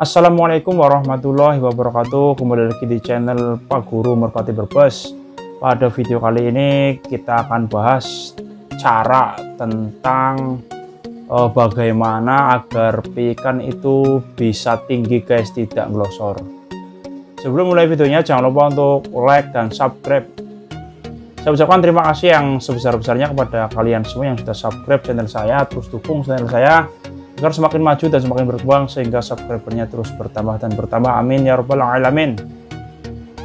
Assalamualaikum warahmatullahi wabarakatuh. Kembali lagi di channel Pak Guru Merpati Berbes Pada video kali ini kita akan bahas cara tentang uh, bagaimana agar ikan itu bisa tinggi guys tidak ngelosor. Sebelum mulai videonya jangan lupa untuk like dan subscribe. Saya ucapkan terima kasih yang sebesar-besarnya kepada kalian semua yang sudah subscribe channel saya, terus dukung channel saya agar semakin maju dan semakin berkembang sehingga subscribernya terus bertambah dan bertambah. Amin ya rabbal alamin.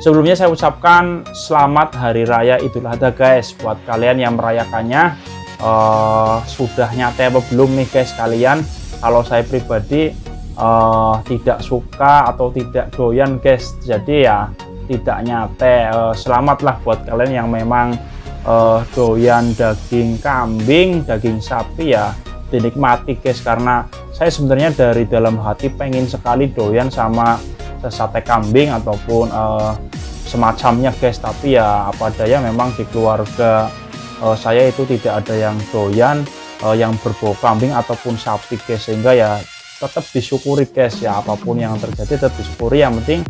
Sebelumnya saya ucapkan selamat hari raya idul adha guys. Buat kalian yang merayakannya uh, sudah nyate apa belum nih guys kalian? Kalau saya pribadi uh, tidak suka atau tidak doyan guys. Jadi ya tidak nyate. Uh, selamatlah buat kalian yang memang uh, doyan daging kambing daging sapi ya dinikmati guys karena saya sebenarnya dari dalam hati pengen sekali doyan sama sate kambing ataupun uh, semacamnya guys. Tapi ya apa daya memang di keluarga uh, saya itu tidak ada yang doyan uh, yang berbau kambing ataupun sapi guys. Sehingga ya tetap disyukuri guys. Ya apa pun yang terjadi tetap disyukuri. Yang penting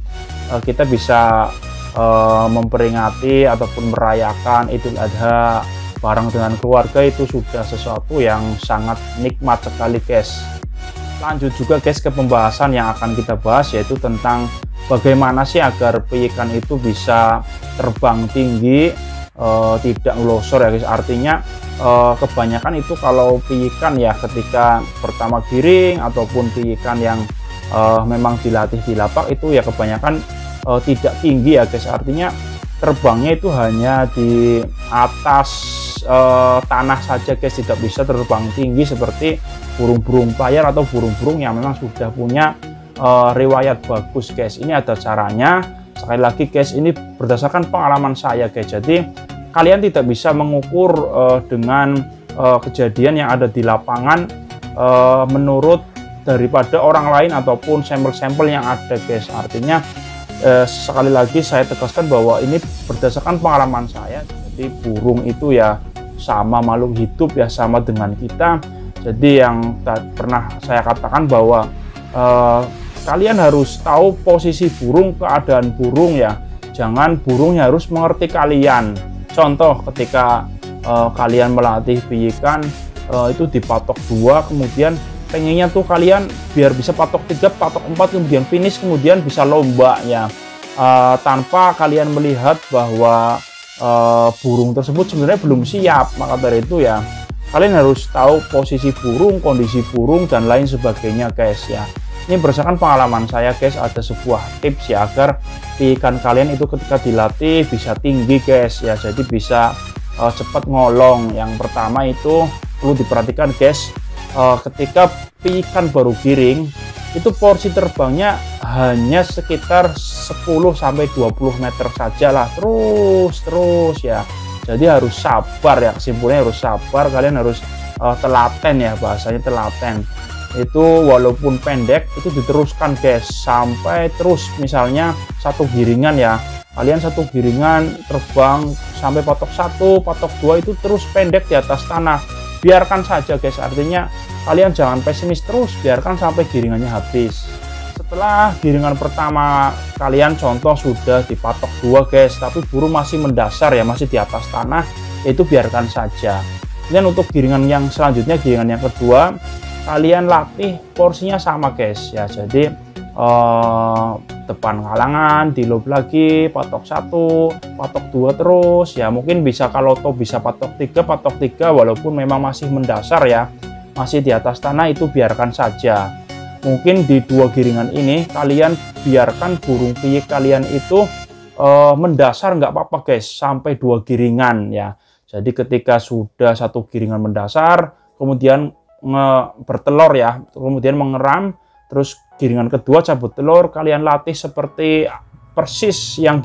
uh, kita bisa uh, memperingati ataupun merayakan Idul Adha bareng dengan keluarga itu sudah sesuatu yang sangat nikmat sekali guys. Lanjut juga guys ke pembahasan yang akan kita bahas yaitu tentang bagaimana sih agar ikan itu bisa terbang tinggi uh, tidak ngelosor ya guys. Artinya uh, kebanyakan itu kalau ikan ya ketika pertama giring ataupun ikan yang uh, memang dilatih di lapak itu ya kebanyakan uh, tidak tinggi ya guys. Artinya terbangnya itu hanya di atas uh, tanah saja guys tidak bisa terbang tinggi seperti burung-burung player atau burung-burung yang memang sudah punya uh, riwayat bagus guys. Ini ada caranya. Sekali lagi guys ini berdasarkan pengalaman saya guys. Jadi kalian tidak bisa mengukur uh, dengan uh, kejadian yang ada di lapangan uh, menurut daripada orang lain ataupun sampel-sampel yang ada guys. Artinya eh, sekali lagi saya tegaskan bahwa ini berdasarkan pengalaman saya. Jadi burung itu ya sama makhluk hidup ya sama dengan kita. Jadi yang pernah saya katakan bahwa eh, kalian harus tahu posisi burung keadaan burung ya. Jangan burungnya harus mengerti kalian. Contoh ketika eh, kalian melatih biikan eh, itu dipatok dua kemudian pengennya tuh kalian biar bisa patok tiga, patok empat, kemudian finish, kemudian bisa lomba ya. Uh, tanpa kalian melihat bahwa uh, burung tersebut sebenarnya belum siap. Maka dari itu ya kalian harus tahu posisi burung, kondisi burung dan lain sebagainya guys ya. Ini berdasarkan pengalaman saya guys ada sebuah tips ya agar ikan kalian itu ketika dilatih bisa tinggi guys ya jadi bisa uh, cepat ngolong. Yang pertama itu perlu diperhatikan guys uh, ketika ikan baru giring itu porsi terbangnya hanya sekitar 10 sampai 20 meter saja lah. Terus terus ya. Jadi harus sabar ya. Kesimpulannya harus sabar. Kalian harus uh, telaten ya bahasanya telaten. Itu walaupun pendek itu diteruskan guys. Sampai terus misalnya satu giringan ya. Kalian satu giringan terbang sampai patok satu patok dua itu terus pendek di atas tanah. Biarkan saja guys. Artinya kalian jangan pesimis terus biarkan sampai giringannya habis. Setelah giringan pertama kalian contoh sudah dipatok dua guys tapi burung masih mendasar ya masih di atas tanah itu biarkan saja. Dan untuk giringan yang selanjutnya giringan yang kedua kalian latih porsinya sama guys ya. Jadi eh, depan kalangan di lob lagi patok satu patok dua terus ya. Mungkin bisa kalau toh bisa patok tiga patok tiga walaupun memang masih mendasar ya masih di atas tanah itu biarkan saja. Mungkin di dua giringan ini kalian biarkan burung piyik kalian itu uh, mendasar nggak apa-apa guys sampai dua giringan ya. Jadi ketika sudah satu giringan mendasar kemudian nge bertelur ya kemudian mengeram terus giringan kedua cabut telur kalian latih seperti persis yang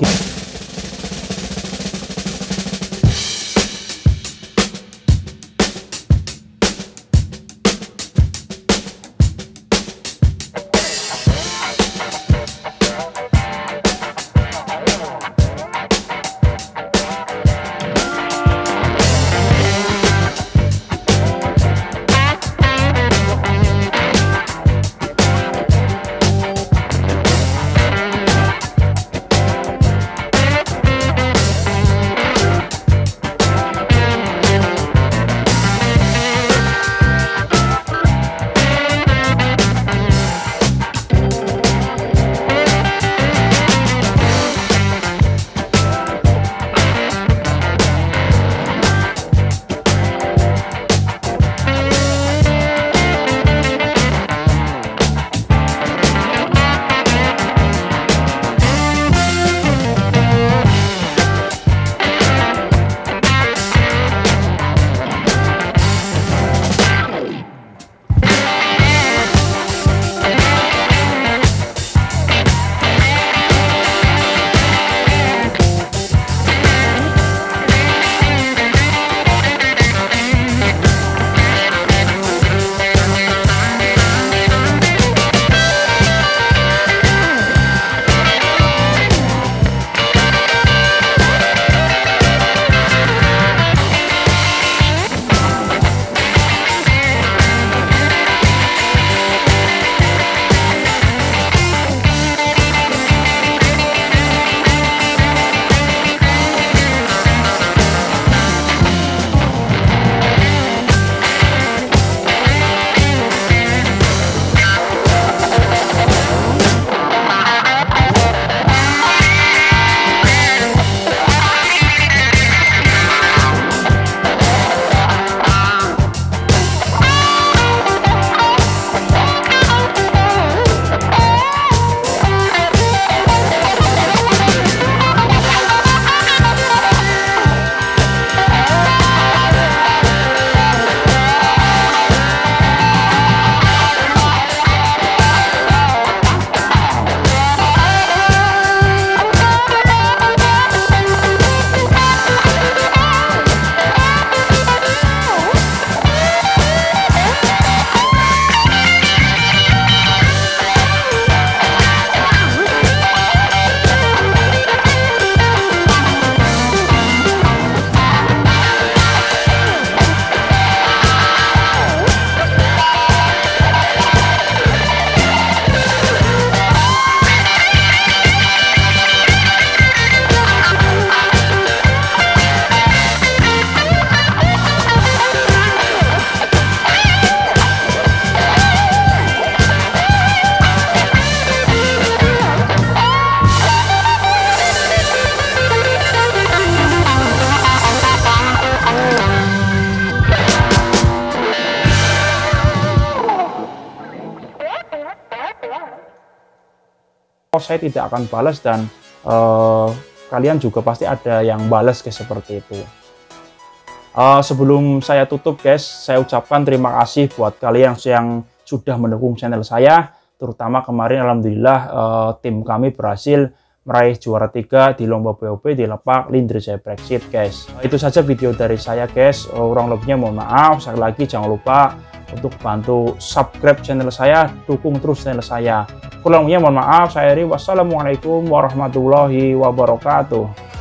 saya tidak akan balas dan uh, kalian juga pasti ada yang balas guys seperti itu. Uh, sebelum saya tutup guys saya ucapkan terima kasih buat kalian yang sudah mendukung channel saya. Terutama kemarin alhamdulillah uh, tim kami berhasil meraih juara tiga di lomba BOP di Lepak Lindri Brexit guys. Nah, itu saja video dari saya guys. Orang lebihnya mohon maaf. Sekali lagi jangan lupa untuk bantu subscribe channel saya dukung terus channel saya. Kurang lebihnya mohon maaf. Saya Eri. Wassalamualaikum warahmatullahi wabarakatuh